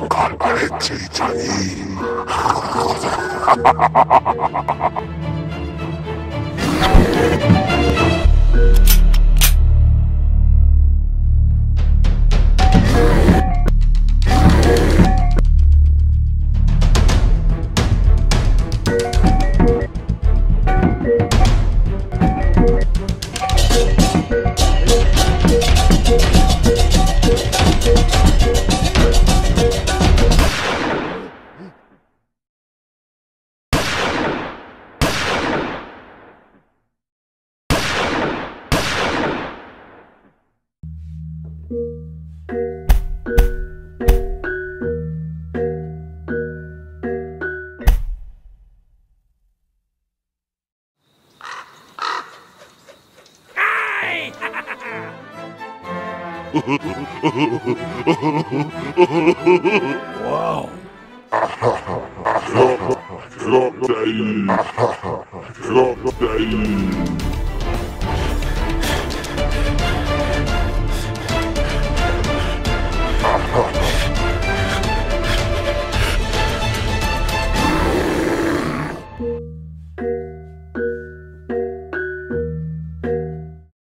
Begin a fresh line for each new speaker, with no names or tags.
transparente está ahí. wow. Drop, drop,